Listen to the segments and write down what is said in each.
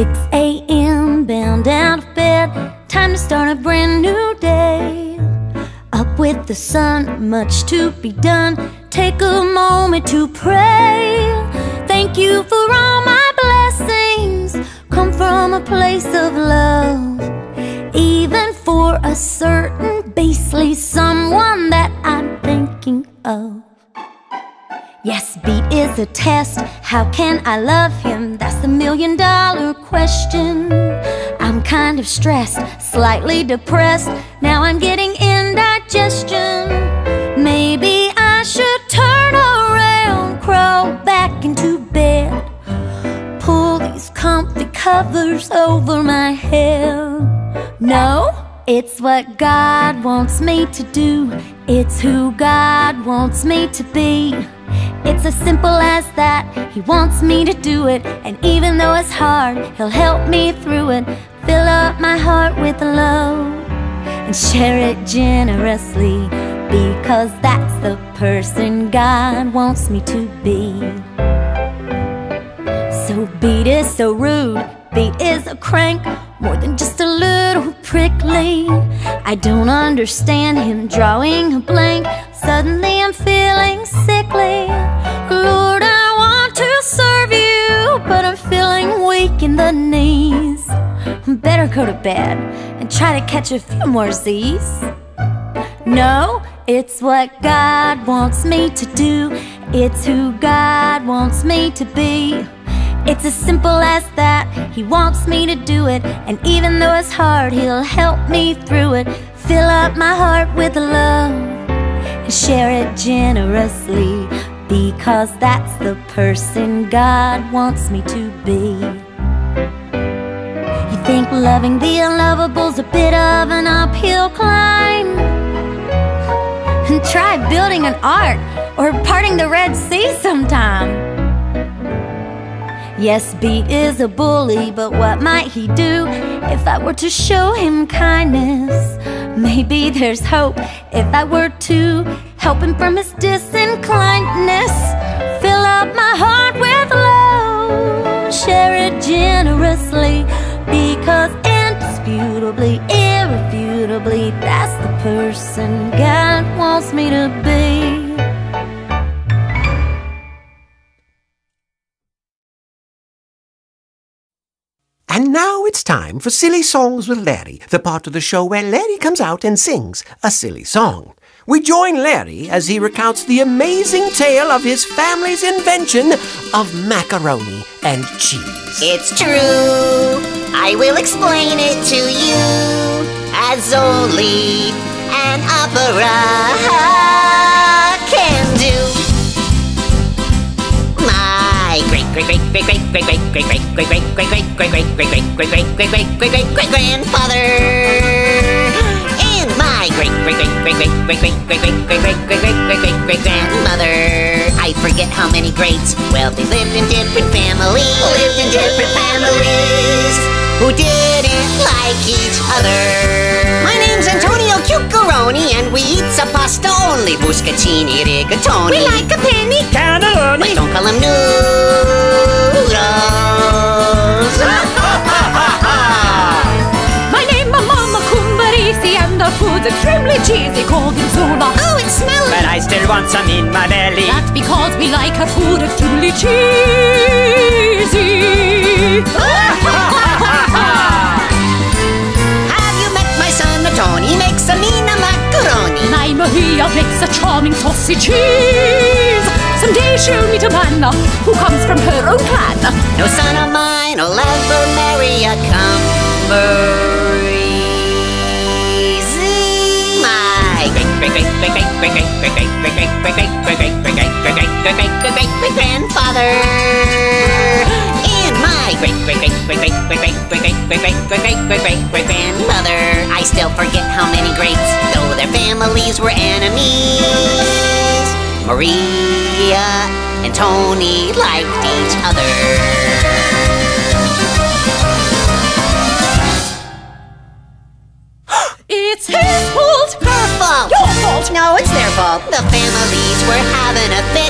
6 a.m. bound out of bed. Time to start a brand new day. Up with the sun, much to be done. Take a moment to pray. Thank you for all my blessings. Come from a place of love Even for a certain a test. How can I love him? That's the million dollar question. I'm kind of stressed, slightly depressed. Now I'm getting indigestion. Maybe I should turn around, crawl back into bed. Pull these comfy covers over my head. No, it's what God wants me to do. It's who God wants me to be. It's as simple as that. He wants me to do it. And even though it's hard, He'll help me through it. Fill up my heart with love and share it generously. Because that's the person God wants me to be. So beat is so rude, beat is a crank, more than just a little prickly. I don't understand him drawing a blank. Suddenly I'm feeling sickly. Lord, I want to serve you, but I'm feeling weak in the knees. Better go to bed and try to catch a few more Z's. No, it's what God wants me to do. It's who God wants me to be. It's as simple as that. He wants me to do it. And even though it's hard, He'll help me through it. Fill up my heart with love share it generously. Because that's the person God wants me to be. You think loving the unlovable's a bit of an uphill climb? And try building an art or parting the Red Sea. Yes, Beat is a bully, but what might he do if I were to show him kindness? Maybe there's hope if I were to help him from his disinclinedness. Fill up my heart with love, share it generously, because indisputably, irrefutably, that's the person God wants me to be. And now it's time for Silly Songs with Larry, the part of the show where Larry comes out and sings a silly song. We join Larry as he recounts the amazing tale of his family's invention of macaroni and cheese. It's true. I will explain it to you as only an opera great great great great great great great great great great great great great great great grandfather and my great great great great great great great great great great great great great great great great grandmother. I forget how many greats. Well, they lived in different families. Lived in different families who didn't like each other. My name's Antonio Cuccaroni, and we eat pasta only. Buscaccini, rigatoni. We like a penny cannelloni. But don't call them noodles. Food's extremely cheesy called Insula. Oh, it smells. But I still want some in my belly. That's because we like our food extremely cheesy. Have you met my son, Tony? Makes a mean macaroni. My Maria makes a charming saucy cheese. Someday she'll meet a man who comes from her own clan. No son of mine will ever marry a great great great grandfather. And my great great great great great great great great great great great great great great great grandmother. I still forget how many greats, though their families were enemies. Maria and Tony liked each other. It's his fault. Her fault. Your fault. No, it's their fault. The families were having a fit.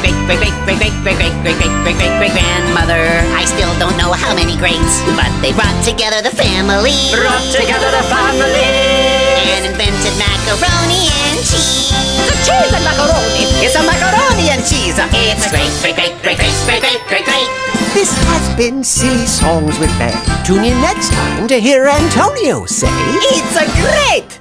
great great great great great great great great great great great great great grandmother. I still don't know how many greats, but they brought together the family. Brought together the family. and invented macaroni and cheese. The cheese and macaroni. It's a macaroni and cheese. It's great, great, great, great, great, great, great, great, great. This has been Silly Songs with Larry. Tune in next time to hear Antonio say. It's a great.